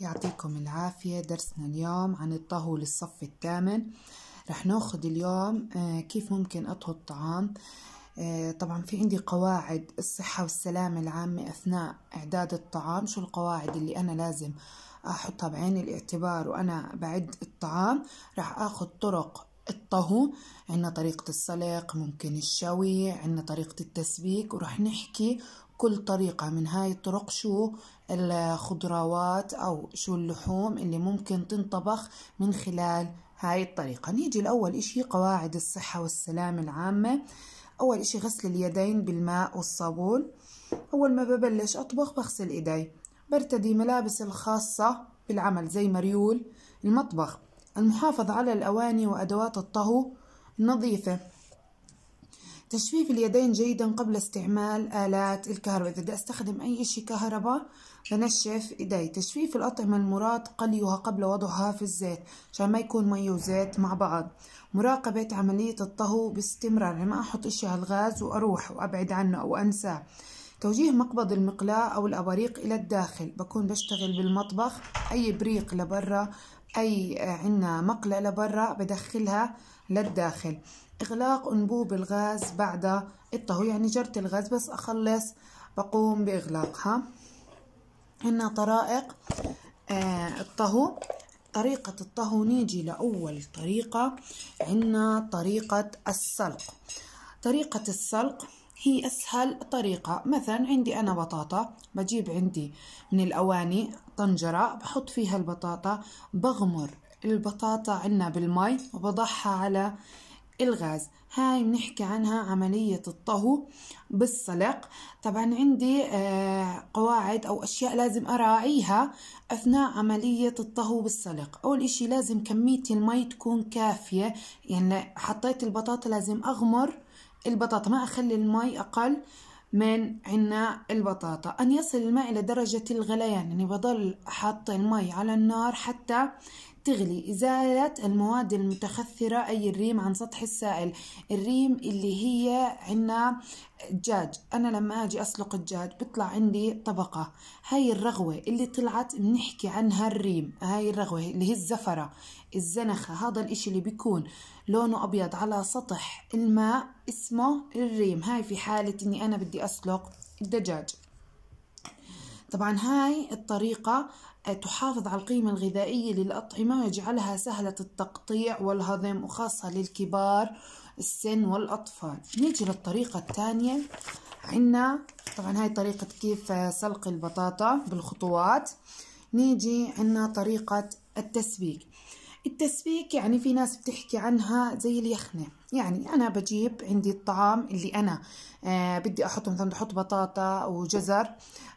يعطيكم العافية درسنا اليوم عن الطهو للصف الثامن. رح ناخد اليوم آه، كيف ممكن أطهو الطعام. آه، طبعا في عندي قواعد الصحة والسلامة العامة أثناء إعداد الطعام. شو القواعد اللي أنا لازم أحطها بعين الاعتبار وأنا بعد الطعام؟ رح أخد طرق الطهو عنا طريقة السلق ممكن الشوي عنا طريقة التسبيك ورح نحكي كل طريقة من هاي الطرق شو الخضروات أو شو اللحوم اللي ممكن تنطبخ من خلال هاي الطريقة. نيجي لأول إشي قواعد الصحة والسلامة العامة. أول إشي غسل اليدين بالماء والصابون. أول ما ببلش أطبخ بغسل إيدي. برتدي ملابس الخاصة بالعمل زي مريول المطبخ. المحافظة على الأواني وأدوات الطهو نظيفة تجفيف اليدين جيدا قبل استعمال آلات الكهرباء. إذا بدي أستخدم أي شيء كهرباء بنشف إيدي. تجفيف الأطعمة المراد قليها قبل وضعها في الزيت عشان ما يكون مي وزيت مع بعض. مراقبة عملية الطهو باستمرار. يعني ما أحط إشي على الغاز وأروح وأبعد عنه أو أنساه. توجيه مقبض المقلاة أو الأباريق إلى الداخل. بكون بشتغل بالمطبخ أي بريق لبرا أي عنا مقلة لبرا بدخلها للداخل. إغلاق أنبوب الغاز بعد الطهو يعني جرت الغاز بس أخلص بقوم بإغلاقها. هنا طرائق آه الطهو. طريقة الطهو نيجي لأول طريقة. عنا طريقة السلق. طريقة السلق هي أسهل طريقة. مثلا عندي أنا بطاطا بجيب عندي من الأواني طنجرة بحط فيها البطاطا بغمر البطاطا عنا بالمي وبضعها على الغاز. هاي بنحكي عنها عملية الطهو بالسلق. طبعا عندي آه، قواعد أو أشياء لازم أراعيها أثناء عملية الطهو بالسلق. أول إشي لازم كمية المي تكون كافية. يعني حطيت البطاطا لازم أغمر البطاطا ما أخلي المي أقل من عنا البطاطا. أن يصل الماء إلى درجة الغليان يعني بضل حاطة المي على النار حتى تغلي إزالة المواد المتخثرة أي الريم عن سطح السائل. الريم اللي هي عنا دجاج أنا لما أجي أسلق الدجاج بيطلع عندي طبقة. هاي الرغوة اللي طلعت بنحكي عنها الريم. هاي الرغوة اللي هي الزفرة الزنخة. هذا الإشي اللي بيكون لونه أبيض على سطح الماء اسمه الريم. هاي في حالة إني أنا بدي أسلق الدجاج. طبعا هاي الطريقة تحافظ على القيمة الغذائية للأطعمة ويجعلها سهلة التقطيع والهضم وخاصة للكبار السن والأطفال. نيجي للطريقة الثانية. عنا طبعا هاي طريقة كيف سلق البطاطا بالخطوات. نيجي عنا طريقة التسبيك. التسبيك يعني في ناس بتحكي عنها زي اليخنة. يعني أنا بجيب عندي الطعام اللي أنا آه بدي أحط مثلا أحط بطاطا وجزر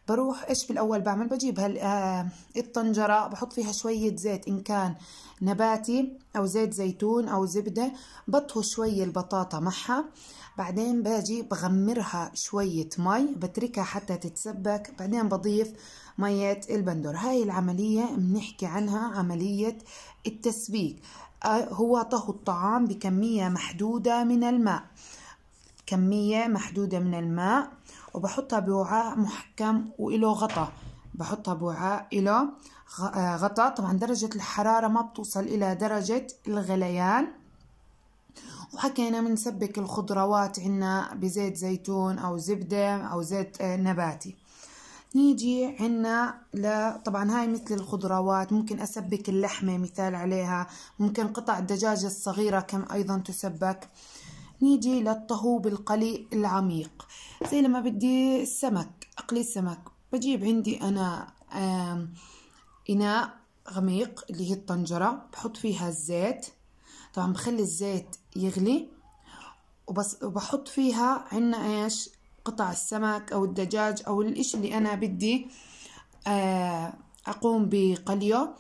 بروح إيش بالأول بعمل؟ بجيب هال آه الطنجرة بحط فيها شوية زيت إن كان نباتي أو زيت زيتون أو زبدة بطهو شوية البطاطا معها بعدين باجي بغمرها شوية مي بتركها حتى تتسبك بعدين بضيف مية البندور. هاي العملية بنحكي عنها عملية التسبيك. هو طهو الطعام بكمية محدودة من الماء. كمية محدودة من الماء وبحطها بوعاء محكم وإله غطا. بحطها بوعاء إله آه، غطا. طبعا درجة الحرارة ما بتوصل إلى درجة الغليان. وحكينا بنسبك الخضروات عنا بزيت زيتون أو زبدة أو زيت آه، نباتي. نيجي عنا ل طبعا هاي مثل الخضروات. ممكن أسبك اللحمة مثال عليها. ممكن قطع الدجاج الصغيرة كم أيضا تسبك. نيجي للطهو بالقلي العميق. زي لما بدي السمك أقلي السمك. بجيب عندي أنا إناء غميق اللي هي الطنجرة. بحط فيها الزيت. طبعا بخلي الزيت يغلي. وبس وبحط فيها عنا إيش؟ قطع السمك أو الدجاج أو الاشي اللي أنا بدي آه، أقوم بقليه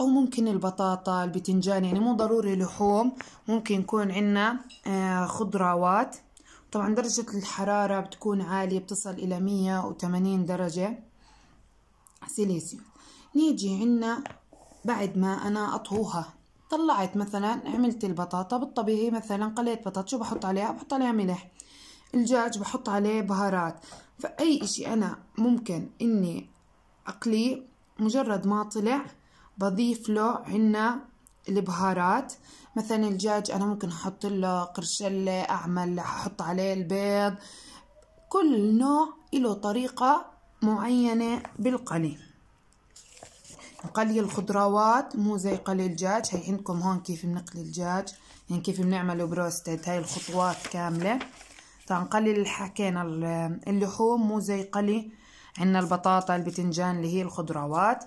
أو ممكن البطاطا البتنجان يعني مو ضروري لحوم ممكن يكون عنا آه، خضروات. طبعا درجة الحرارة بتكون عالية بتصل إلى مية وثمانين درجة سيليسيوس نيجي عنا بعد ما أنا أطهوها. طلعت مثلا عملت البطاطا بالطبيعي مثلا قليت بطاطا. شو بحط عليها؟ بحط عليها ملح. الدجاج بحط عليه بهارات. فأي إشي أنا ممكن إني أقليه مجرد ما طلع بضيف له عنا البهارات. مثلا الدجاج أنا ممكن أحط له قرشلة أعمل أحط عليه البيض. كل نوع له طريقة معينة بالقلي نقلي الخضروات مو زي قلي الدجاج هي عندكم هون كيف بنقلي الدجاج يعني كيف بنعمله بروستد. هاي الخطوات كاملة. طبعا قلي حكينا اللحوم مو زي قلي عنا البطاطا البتنجان اللي هي الخضروات.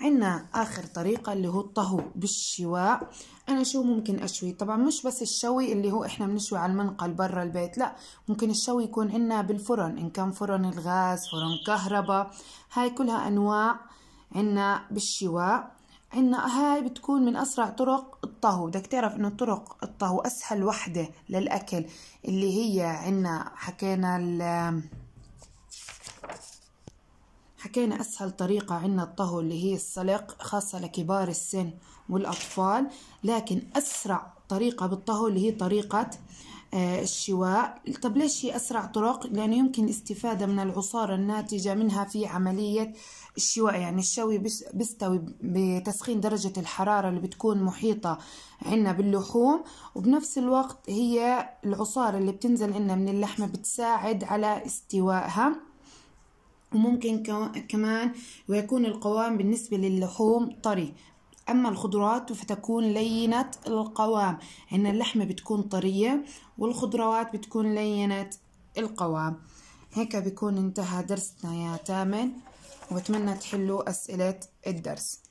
عنا آخر طريقة اللي هو الطهو بالشواء. أنا شو ممكن أشوي؟ طبعا مش بس الشوي اللي هو إحنا بنشوي على المنقل برا البيت لا ممكن الشوي يكون عنا بالفرن. إن كان فرن الغاز فرن كهرباء هاي كلها أنواع عنا بالشواء. عنا هاي بتكون من أسرع طرق الطهو. بدك تعرف إنه طرق الطهو أسهل وحدة للأكل اللي هي عنا حكينا حكينا أسهل طريقة عنا الطهو اللي هي السلق خاصة لكبار السن والأطفال. لكن أسرع طريقة بالطهو اللي هي طريقة الشواء. طب ليش هي أسرع طرق؟ لأنه يمكن الاستفادة من العصارة الناتجة منها في عملية الشواء يعني الشوي بيستوي بتسخين درجة الحرارة اللي بتكون محيطة عنا باللحوم. وبنفس الوقت هي العصارة اللي بتنزل عنا من اللحمة بتساعد على استوائها. وممكن كمان ويكون القوام بالنسبة للحوم طري. أما الخضروات فتكون لينة القوام إن اللحمة بتكون طرية والخضروات بتكون لينة القوام. هيك بيكون انتهى درسنا يا تامن وبتمنى تحلوا أسئلة الدرس.